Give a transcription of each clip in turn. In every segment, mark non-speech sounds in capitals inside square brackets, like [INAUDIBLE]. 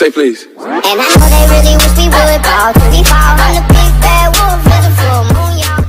Say please. And I know they really wish we would ball, cause we fall on the big bad wolf with a full moon, y'all.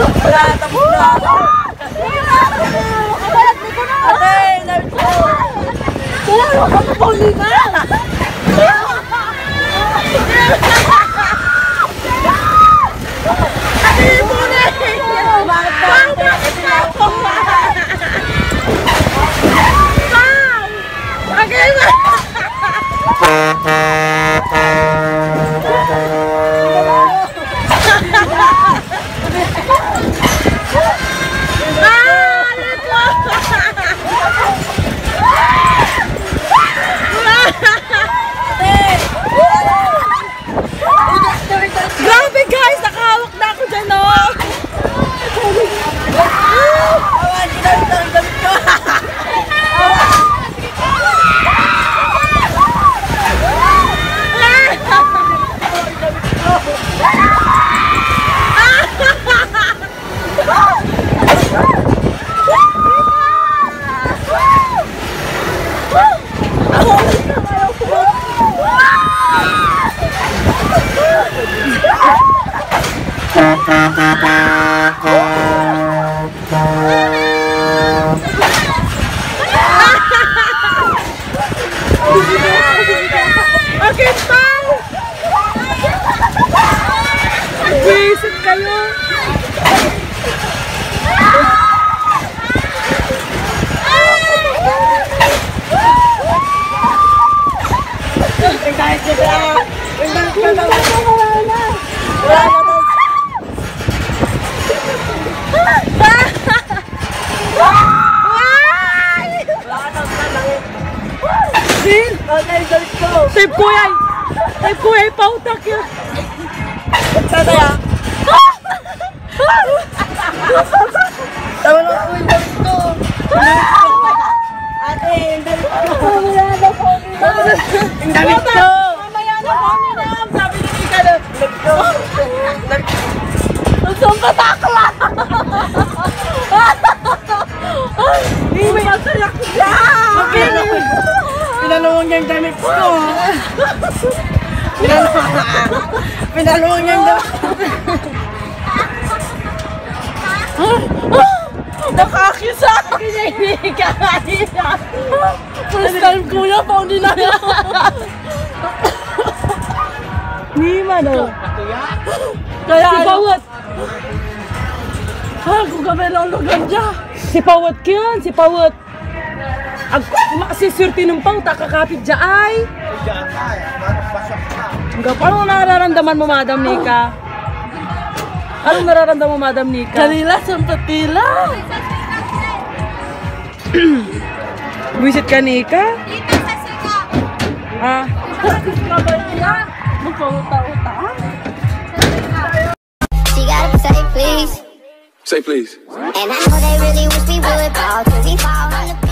Wala, tapos na. Ate, damit ko. Grabe Tape ko yan! Tape ko yan, pautak yun! Sana ya. Tama na ako yung damit ko. Ate, yung damit ko. Wala na po. Yung damit ko. Mamaya na kami na! Sabi ni Mika na, Damit ko. Takla! Hindi may masayak siya! Pinanawag niya yung damit ko. [LAUGHS] Pinanawag. Pinanawag niya yung damit [LAUGHS] Nakakisa! Kinihinig ka kanina! First time kuya, yan! Ni man oh. Kaya Si Pawat. Ha, kung kami lulugan dyan. Si Pawat yun, si Pawat. Ag masiswerte ng pang takakapit dya ay. Hanggang paano nararamdaman mo, Madam Nika? Anong nararamdaman mo, Madam Nika? Kanila sa patila. [CLEARS THROAT] Visit ka, Nika? Ah, Kabay niya. Magpauta-uta. She gotta say please. Say please. And I know they really wish we would fall. Cause we fall on the